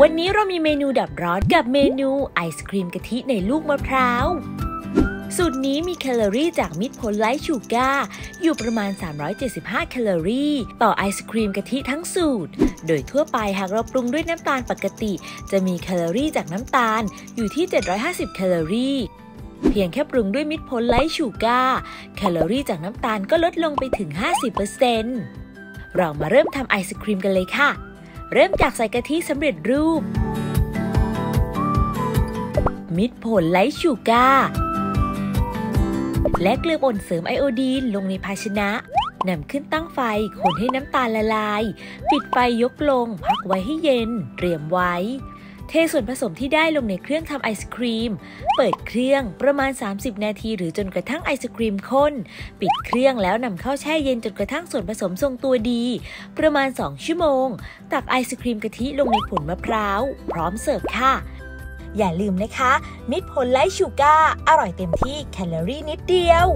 วันนี้เรามีเมนูดับร้อนกับเมนูไอศครีมกะทิในลูกมะพร้าว สูตรนี้มีแคลอรี่จากมิตรผล Light Sugar อยู่ประมาณ 375 แคลอรี่ ต่อไอศครีมกะทิทั้งสูตร โดยทั่วไปหากเราปรุงด้วยน้ำตาลปกติ จะมีแคลอรี่จากน้ำตาลอยู่ที่ 750 แคลอรี่เพียงแค่ปรุงด้วยมิตรผล Light Sugar แคลอรี่จากน้ำตาลก็ลดลงไปถึง 50%เรามาเริ่มทำไอศครีมกันเลยค่ะ เริ่มจากใส่กะทิสำเร็จรูป มิตรผล Light Sugar และเกลือป่นเสริมไอโอดีนลงในภาชนะนำขึ้นตั้งไฟ คนให้น้ำตาลละลาย ปิดไฟยกลง พักไว้ให้เย็น เตรียมไว้ เทส่วนผสมที่ได้ลงในเครื่องทำไอศครีม เปิดเครื่องประมาณ 30 นาที หรือจนกระทั่งไอศครีมข้น ปิดเครื่องแล้วนำเข้าแช่เย็นจนกระทั่งส่วนผสมทรงตัวดี ประมาณ 2 ชั่วโมง ตักไอศครีมกะทิลงในผลมะพร้าว พร้อมเสิร์ฟค่ะ อย่าลืมนะคะ มิตรผลไลท์ชูการ์อร่อยเต็มที่แคลอรี่นิดเดียว